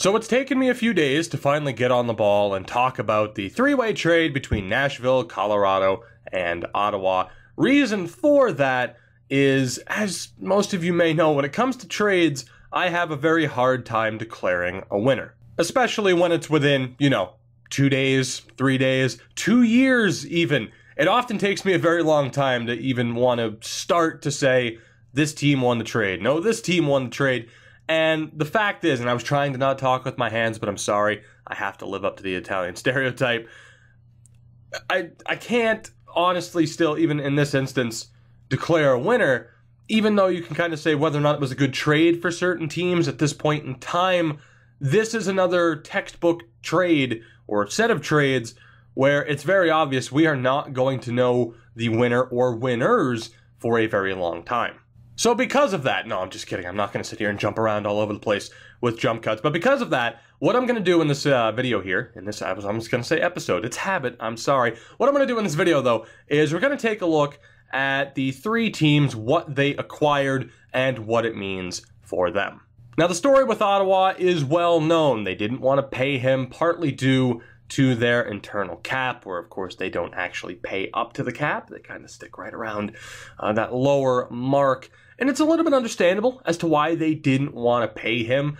So it's taken me a few days to finally get on the ball and talk about the three way trade between Nashville, Colorado, and Ottawa. Reason for that is, as most of you may know, when it comes to trades, I have a very hard time declaring a winner. Especially when it's within, you know, two days, three days, two years even. It often takes me a very long time to even want to start to say, this team won the trade. No, this team won the trade. And the fact is, and I was trying to not talk with my hands, but I'm sorry, I have to live up to the Italian stereotype. I I can't honestly still, even in this instance, declare a winner, even though you can kind of say whether or not it was a good trade for certain teams at this point in time. This is another textbook trade or set of trades where it's very obvious we are not going to know the winner or winners for a very long time. So because of that, no, I'm just kidding. I'm not going to sit here and jump around all over the place with jump cuts. But because of that, what I'm going to do in this uh, video here, in this, I was almost going to say episode, it's habit, I'm sorry. What I'm going to do in this video, though, is we're going to take a look at the three teams, what they acquired, and what it means for them. Now, the story with Ottawa is well known. They didn't want to pay him, partly due to their internal cap, where of course they don't actually pay up to the cap. They kind of stick right around uh, that lower mark. And it's a little bit understandable as to why they didn't want to pay him.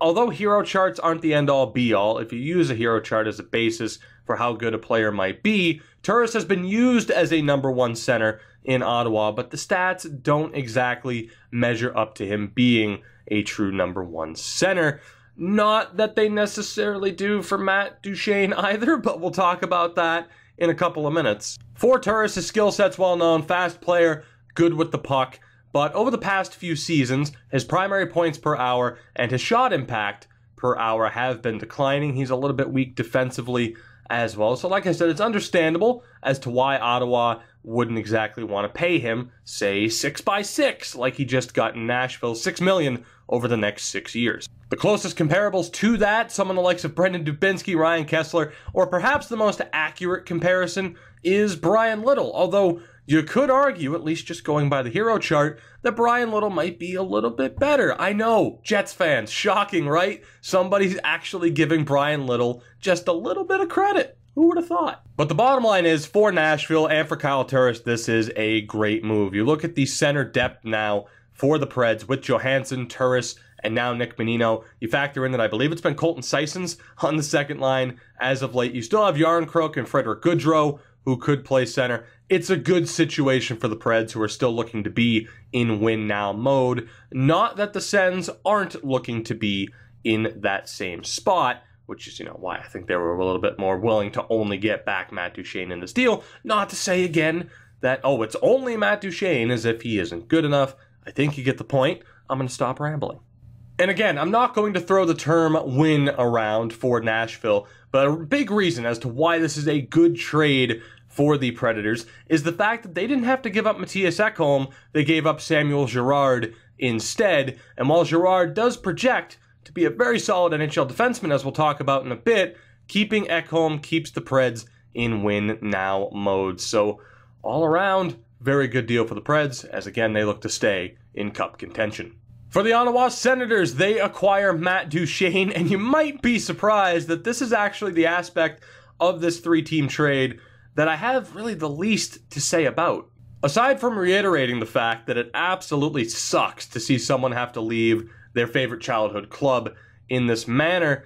Although hero charts aren't the end all be all, if you use a hero chart as a basis for how good a player might be, Turris has been used as a number one center in Ottawa, but the stats don't exactly measure up to him being a true number one center. Not that they necessarily do for Matt Duchene either, but we'll talk about that in a couple of minutes. For Turris, his skill set's well known, fast player, good with the puck, but over the past few seasons, his primary points per hour and his shot impact per hour have been declining. He's a little bit weak defensively as well. So, like I said, it's understandable as to why Ottawa wouldn't exactly want to pay him, say, six by six, like he just got in Nashville, six million over the next six years. The closest comparables to that, someone the likes of Brandon Dubinsky, Ryan Kesler, or perhaps the most accurate comparison is Bryan Little, although you could argue, at least just going by the hero chart, that Bryan Little might be a little bit better. I know, Jets fans, shocking, right? Somebody's actually giving Bryan Little just a little bit of credit. Who would have thought? But the bottom line is for Nashville and for Kyle Turris, this is a great move. You look at the center depth now for the Preds with Johansen, Turris, and now Nick Bonino. You factor in that I believe it's been Colton Sissons on the second line as of late. You still have Järnkrok and Frederick Gaudreau, who could play center. It's a good situation for the Preds who are still looking to be in win now mode. Not that the Sens aren't looking to be in that same spot which is, you know, why I think they were a little bit more willing to only get back Matt Duchene in this deal. Not to say again that, oh, it's only Matt Duchene as if he isn't good enough. I think you get the point. I'm going to stop rambling. And again, I'm not going to throw the term win around for Nashville, but a big reason as to why this is a good trade for the Predators is the fact that they didn't have to give up Mattias Ekholm, they gave up Samuel Girard instead. And while Girard does project to be a very solid NHL defenseman, as we'll talk about in a bit, keeping Ekholm keeps the Preds in win now mode. So, all around, very good deal for the Preds, as again, they look to stay in cup contention. For the Ottawa Senators, they acquire Matt Duchene, and you might be surprised that this is actually the aspect of this three team trade that I have really the least to say about. Aside from reiterating the fact that it absolutely sucks to see someone have to leave their favorite childhood club in this manner,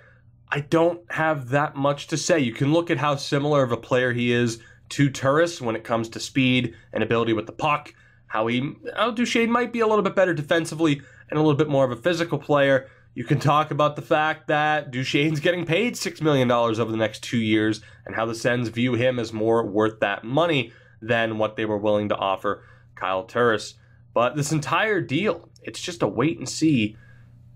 I don't have that much to say. You can look at how similar of a player he is to Turris when it comes to speed and ability with the puck. How he, how Duchene might be a little bit better defensively and a little bit more of a physical player. You can talk about the fact that Duchene's getting paid $6 million over the next two years and how the Sens view him as more worth that money than what they were willing to offer Kyle Turris. But this entire deal, it's just a wait and see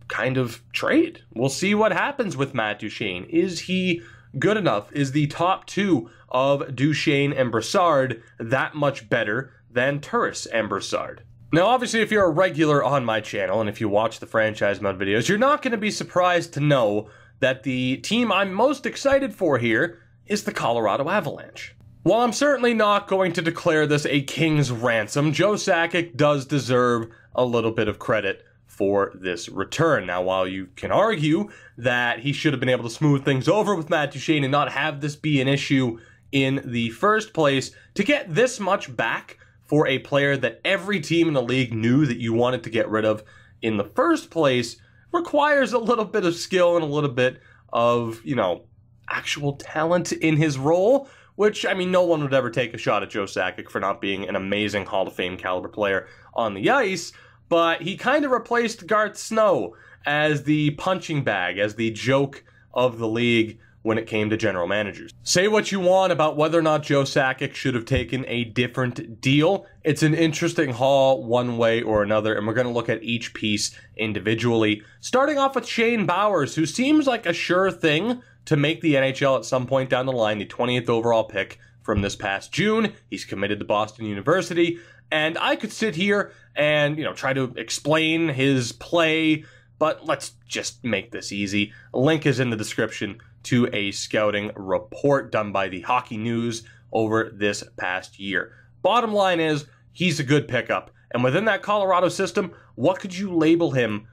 kind of trade. We'll see what happens with Matt Duchene. Is he good enough? Is the top two of Duchene and Brassard that much better than Turris and Brassard? Now, obviously, if you're a regular on my channel and if you watch the franchise mode videos, you're not going to be surprised to know that the team I'm most excited for here is the Colorado Avalanche. While I'm certainly not going to declare this a king's ransom, Joe Sakic does deserve a little bit of credit for this return. Now, while you can argue that he should have been able to smooth things over with Matt Duchene and not have this be an issue in the first place, to get this much back for a player that every team in the league knew that you wanted to get rid of in the first place requires a little bit of skill and a little bit of, you know, actual talent in his role. Which, I mean, no one would ever take a shot at Joe Sakic for not being an amazing Hall of Fame caliber player on the ice, but he kind of replaced Garth Snow as the punching bag, as the joke of the league when it came to general managers. Say what you want about whether or not Joe Sakic should have taken a different deal. It's an interesting haul one way or another, and we're going to look at each piece individually. Starting off with Shane Bowers, who seems like a sure thing to make the NHL at some point down the line, the 20th overall pick from this past June. He's committed to Boston University, and I could sit here and, you know, try to explain his play, but let's just make this easy. A link is in the description to a scouting report done by the Hockey News over this past year. Bottom line is, he's a good pickup. And within that Colorado system, what could you label him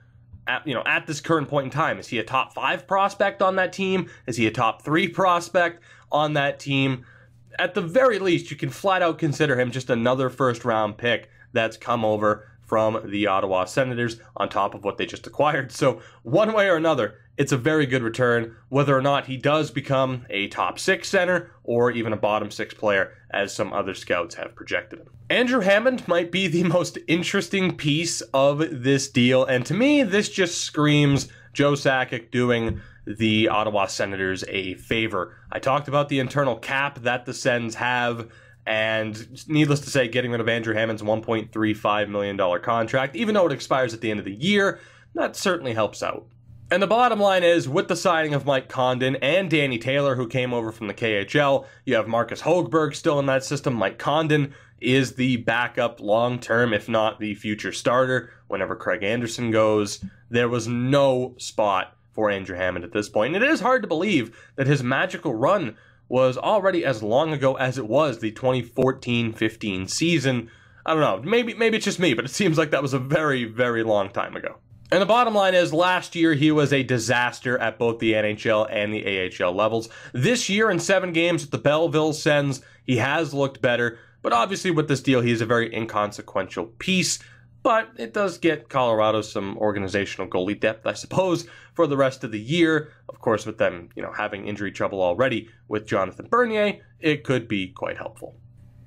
at, you know, at this current point in time? Is he a top five prospect on that team? Is he a top three prospect on that team? At the very least, you can flat out consider him just another first round pick that's come over from the Ottawa Senators on top of what they just acquired. So, one way or another, it's a very good return, whether or not he does become a top six center or even a bottom six player, as some other scouts have projected him. Andrew Hammond might be the most interesting piece of this deal, and to me, this just screams Joe Sakic doing the Ottawa Senators a favor. I talked about the internal cap that the Sens have and needless to say, getting rid of Andrew Hammond's $1.35 million contract, even though it expires at the end of the year, that certainly helps out. And the bottom line is, with the signing of Mike Condon and Danny Taylor, who came over from the KHL, you have Marcus Hogberg still in that system. Mike Condon is the backup long term, if not the future starter, whenever Craig Anderson goes. There was no spot for Andrew Hammond at this point. And it is hard to believe that his magical run was already as long ago as it was the 2014-15 season. I don't know, maybe maybe it's just me, but it seems like that was a very very long time ago. And the bottom line is last year he was a disaster at both the NHL and the AHL levels. This year in 7 games with the Belleville Sens, he has looked better, but obviously with this deal he's a very inconsequential piece but it does get Colorado some organizational goalie depth, I suppose, for the rest of the year. Of course, with them, you know, having injury trouble already with Jonathan Bernier, it could be quite helpful.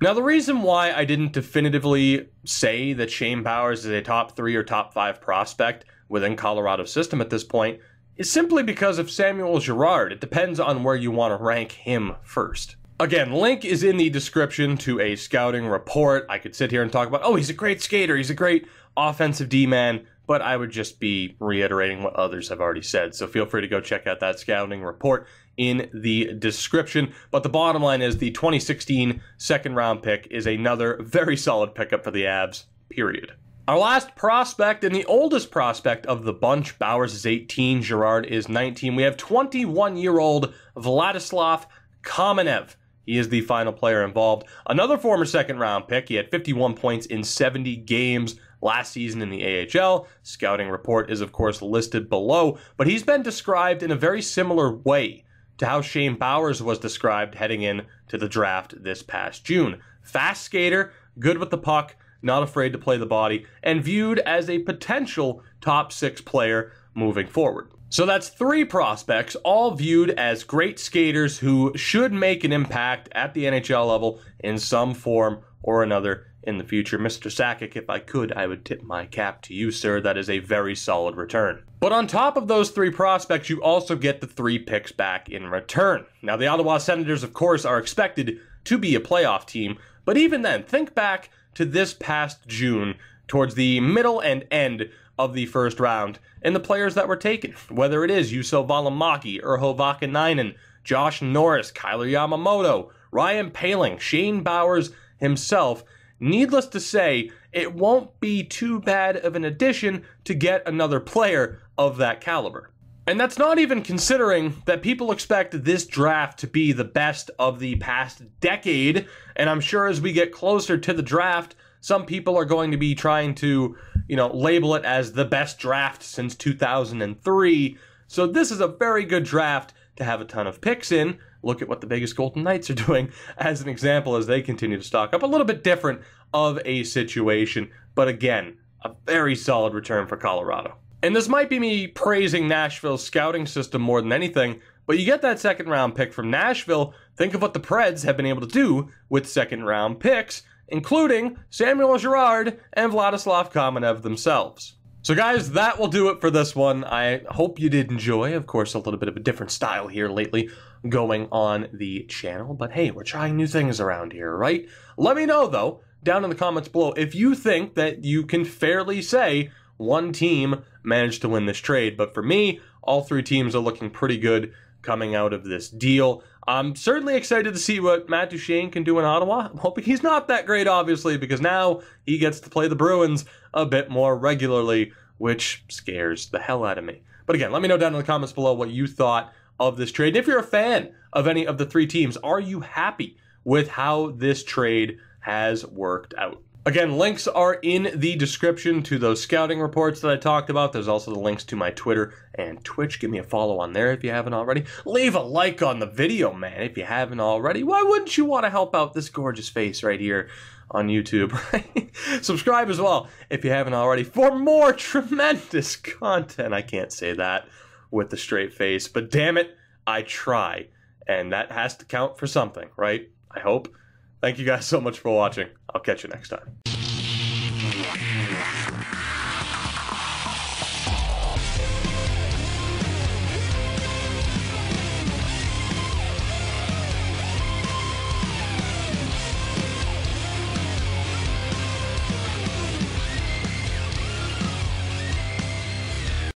Now, the reason why I didn't definitively say that Shane Bowers is a top three or top five prospect within Colorado's system at this point is simply because of Samuel Girard. It depends on where you want to rank him first. Again, link is in the description to a scouting report. I could sit here and talk about, oh, he's a great skater, he's a great offensive D man, but I would just be reiterating what others have already said. So feel free to go check out that scouting report in the description. But the bottom line is the 2016 second round pick is another very solid pickup for the Avs, period. Our last prospect and the oldest prospect of the bunch, Bowers is 18, Girard is 19. We have 21 year old Vladislav Kamenev. He is the final player involved. Another former second round pick. He had 51 points in 70 games last season in the AHL. Scouting report is, of course, listed below, but he's been described in a very similar way to how Shane Bowers was described heading in to the draft this past June. Fast skater, good with the puck, not afraid to play the body, and viewed as a potential top six player moving forward. So that's three prospects, all viewed as great skaters who should make an impact at the NHL level in some form or another in the future. Mr. Sakic, if I could, I would tip my cap to you, sir. That is a very solid return. But on top of those three prospects, you also get the three picks back in return. Now, the Ottawa Senators, of course, are expected to be a playoff team, but even then, think back to this past June, towards the middle and end of the first round and the players that were taken, whether it is Juuso Valimaki, Urho Vaakanainen, Josh Norris, Kailer Yamamoto, Ryan Poehling, Shane Bowers himself. Needless to say, it won't be too bad of an addition to get another player of that caliber. And that's not even considering that people expect this draft to be the best of the past decade. And I'm sure as we get closer to the draft, some people are going to be trying to, you know, label it as the best draft since 2003. So this is a very good draft to have a ton of picks in. Look at what the Vegas Golden Knights are doing as an example as they continue to stock up. A little bit different of a situation, but again, a very solid return for Colorado. And this might be me praising Nashville's scouting system more than anything, but you get that second round pick from Nashville. Think of what the Preds have been able to do with second round picks, including Samuel Girard and Vladislav Kamenev themselves. So, guys, that will do it for this one. I hope you did enjoy. Of course, a little bit of a different style here lately going on the channel, but hey, we're trying new things around here, right? Let me know, though, down in the comments below, if you think that you can fairly say one team managed to win this trade. But for me, all three teams are looking pretty good coming out of this deal. I'm certainly excited to see what Matt Duchene can do in Ottawa. I'm hoping he's not that great, obviously, because now he gets to play the Bruins a bit more regularly, which scares the hell out of me. But again, let me know down in the comments below what you thought of this trade. And if you're a fan of any of the three teams, are you happy with how this trade has worked out? Again, links are in the description to those scouting reports that I talked about. There's also the links to my Twitter and Twitch. Give me a follow on there if you haven't already. Leave a like on the video, man, if you haven't already. Why wouldn't you want to help out this gorgeous face right here on YouTube? Subscribe as well if you haven't already for more tremendous content. I can't say that with a straight face, but damn it, I try. And that has to count for something, right? I hope. Thank you guys so much for watching. I'll catch you next time.